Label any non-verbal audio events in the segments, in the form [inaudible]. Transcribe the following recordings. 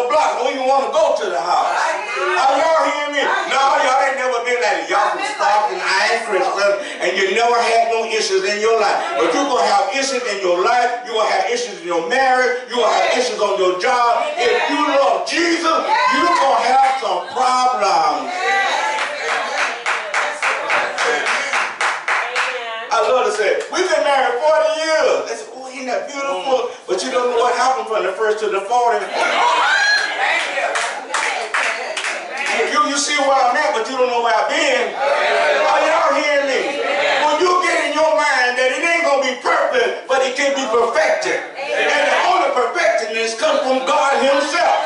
the block. Don't even want to go to the house. Are y'all hearing me? No, y'all ain't never been like it. Y'all from Stockton, I ain't Christian, and you never had no issues in your life. But you're going to have issues in your life. You're going to have issues in your marriage. You're going to have issues on your job. If you love Jesus, you're going to have some problems. I love to say, we've been married 40 years. Ain't that beautiful? But you don't know what happened from the first to the 40. You, you see where I'm at, but you don't know where I've been. Are y'all hearing me? When you get in your mind that it ain't going to be perfect, but it can be perfected. And the only perfectedness comes from God himself.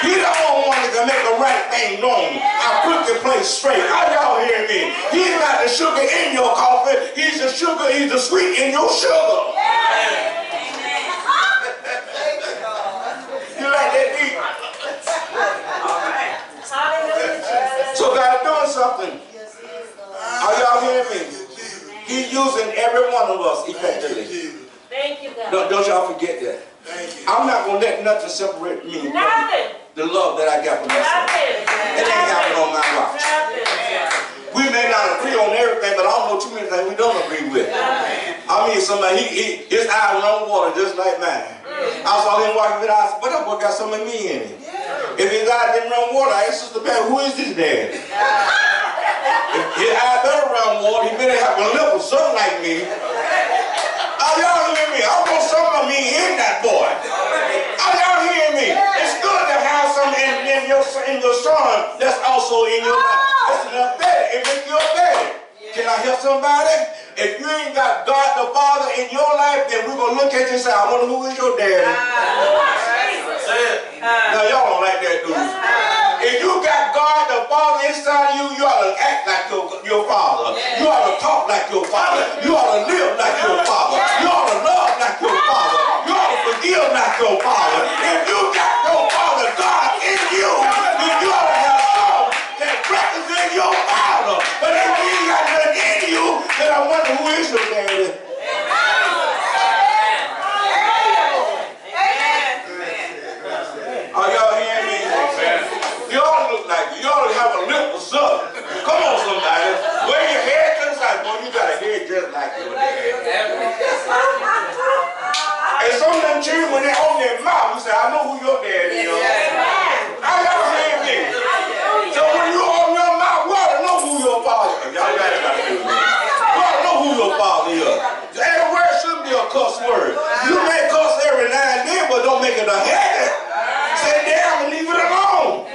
He the only one that can make the right thing known. I put the place straight. Are y'all hearing me? He's not the sugar in your coffee. He's the sugar, he's the sweet in your sugar. You like that deep? So God doing something. Are y'all hearing me? He's using every one of us effectively. Thank you, God. Don't, don't y'all forget that. I'm not going to let nothing separate me from Nothing. the love that I got for myself. Nothing. It ain't happening on my watch. Nothing. We may not agree on everything, but I don't know too many things we don't agree with. I mean, somebody, he, he, his eyes run water just like mine. Mm. I saw him walking with eyes, but that boy got some of me in it. If his eyes didn't run water, I asked Sister Pat, who is this dad? If his eyes better run water, he better have a little something like me. Are y'all hearing me? I want some of me in that boy. Are y'all hearing me? It's good to have some in, in your in your son that's also in your life. It's an pathetic. It makes you pathetic. Can I help somebody? If you ain't got God the Father in your life, then we're gonna look at you and say, I wonder who is your daddy. Ah. Now y'all don't like that, you? Ah. If you got God the Father inside of you, you ought to act like your, your father. You ought to talk like your father. You ought to live like your father. You ought to love like your father. You ought to forgive like your father. If you got your father God in you, then you ought to have some that represent your father. But if you ain't got nothing in you, then I wonder who is your daddy. Are y'all hearing me? You ought to look like you ought to have a lip or something. Come on, somebody. Wear your hair just like boy, you got a head just like your dad. And some of them children, when they open their mouth, you say, I know who your dad is. Are y'all hearing me? So when you open your mouth, you ought to know who your father is. Y'all got to do that. You ought to know who your father is. Every word shouldn't be a cuss word. You may cuss every now and then, but don't make it a habit. Say down and leave it alone.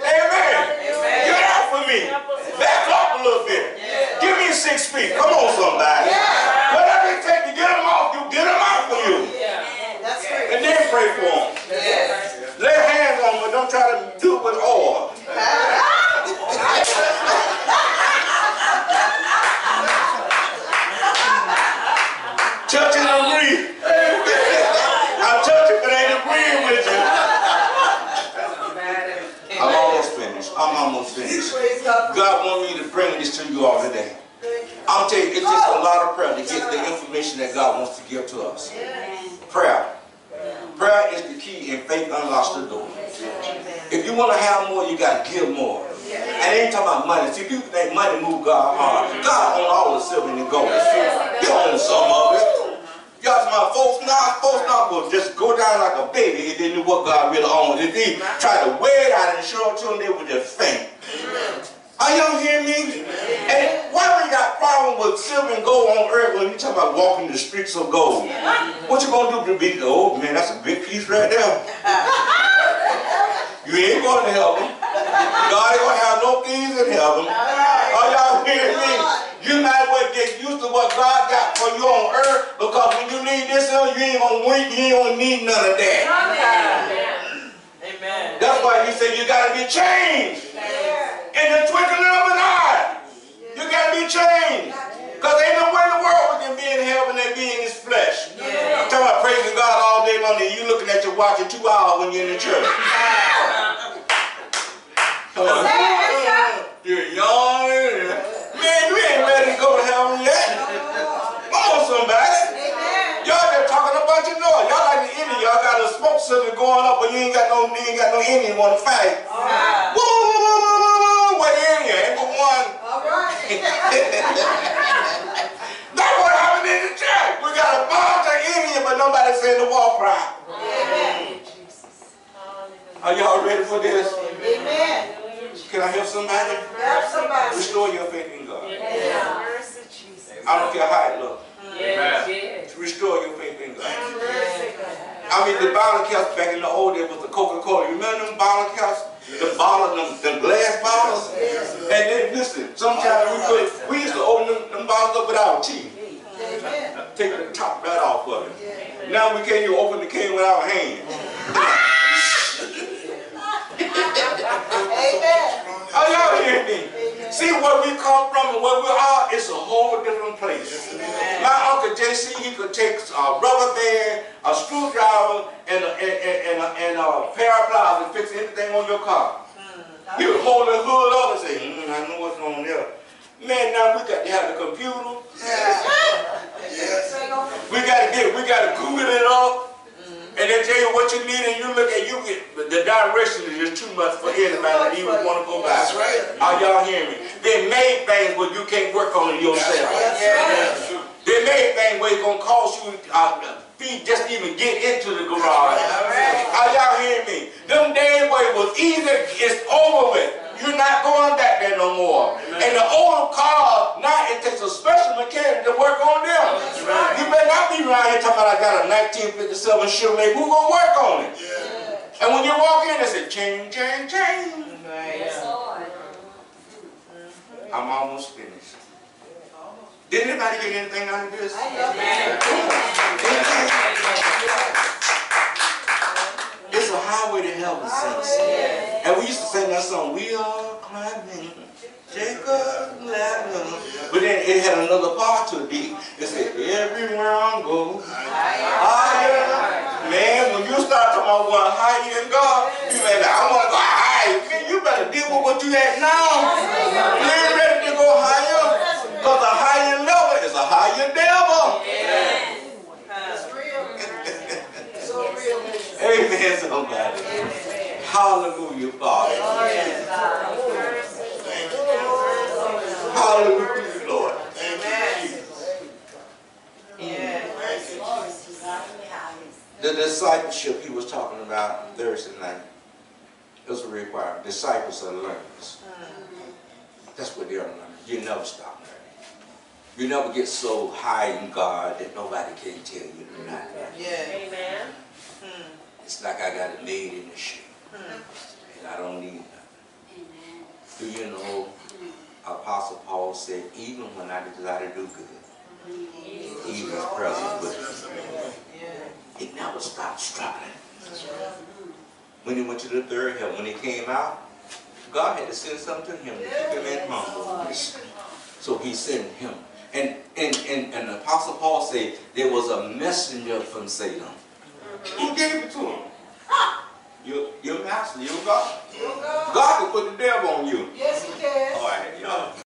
Amen. Get out for me. Back up a little bit. Give me six feet. Come on, somebody. Whatever it takes to get them off, you get them out for you. And then pray for them. Lay hands on them, but don't try to do it with oil. Touch and agree. I touch it, but I ain't agreeing with you. I'm almost finished. I'm almost finished. God wants me to bring this to you all today. I'm telling you, it's just a lot of prayer to get the information that God wants to give to us. Prayer. Prayer is the key and faith unlocks the door. If you want to have more, you got to give more. And they ain't talking about money. See, people think money move God hard. God owns all the silver and the gold. He own some of it. My folks now, folks now will just go down like a baby if they knew what God really owned. If they try to weigh it out and show it to them, they would just faint. Are y'all hearing me? And why we got problem with silver and gold on earth when you talk about walking the streets of gold? What you gonna do to be oh man, that's a big piece right there. [laughs] You ain't going to heaven. God ain't gonna have no things in heaven. Are y'all hearing me? You might as well get used to what God got for you on earth because when you you ain't gonna wait, you ain't gonna need none of that. Amen. That's why he said you gotta be changed. In the twinkling of an eye. You gotta be changed. Because ain't no way in the world we can be in heaven and be in this flesh. I'm talking about praising God all day long and you looking at your watch in two hours when you're in the church. Come on. You're yawning. Man, you ain't ready to go to heaven yet. Come on, somebody. Y'all just talking a bunch of noise. Y'all like the Indian. Y'all got to smoke system going up, but you ain't got no, you ain't got no Indian want to fight. All right. Woo, woo, woo, woo, woo, woo, what Indian? Ain't but one. All right. [laughs] That's what happened in the church. We got a bunch of Indian, but nobody saying the war cry. Amen. Are y'all ready for this? Amen. Can I help somebody? Help somebody. Restore your faith in God. Yeah. Mercy, Jesus. I don't care how it looks. Yes, yes. Restore your faith in God. Mercy, God. I mean, the bottle caps back in the old days was the Coca-Cola. You remember them bottle caps? The bottle, them, them glass bottles? And then, listen, sometimes we put, we used to open them, them bottles up with our teeth. Amen. Take the top right off of it. Now we can't even open the can with our hand. [laughs] [laughs] Amen. Are y'all hearing me? Where we come from and where we are, it's a whole different place. My uncle JC, he could take a rubber band, a screwdriver, and a, and, and, and a, and a pair of pliers and fix anything on your car. He would hold the hood up and say, mm, I know what's on there. Man, now we got to have the computer. We got to get, we got to Google it up. And they tell you what you need and you look at, you get, direction is just too much for anybody to even want to go by. That's right. Are y'all hearing me? They made things where you can't work on it yourself. That's right. They made things where it's gonna cost you uh, feet just to even get into the garage. Are y'all hearing me? Them days where it was either it's over with. You're not going back there no more. And the old cars, now it takes a special mechanic to work on them. You better not be around here talking about I got a 1957 Chevrolet. Who gonna work on it? And when you walk in, they say, ching, ching, ching. Yes, mm-hmm. I'm almost finished. Did anybody get anything out of this? It's a highway to heaven, saints. And we used to sing that song, We are climbing Jacob's ladder. But then it had another part to it. It said, Everywhere I go, higher. Man, when you start talking about going higher in God, you may be, I want to go higher. Man, you better deal with what you at now. You ain't ready to go higher. Because a higher level is a higher devil. It's real. So real. Amen, somebody. Hallelujah, Father. Hallelujah, The discipleship he was talking about Thursday night is a requirement. Disciples are learners. That's what they're learning. You never stop learning. You never get so high in God that nobody can tell you you're not mm-hmm. learning. Amen. Mm-hmm. It's like I got it made in the ship. And I don't need nothing. Do you know, Apostle Paul said, even when I desire to do good, he was present with me. He never stopped struggling. When he went to the third heaven, when he came out, God had to send something to him to keep him in humbleness. So he sent him. And, and, and, and the Apostle Paul said there was a messenger from Satan. Who gave it to him? Your, your master, your God. Your God. God can put the devil on you. Yes, he can. All right, y'all.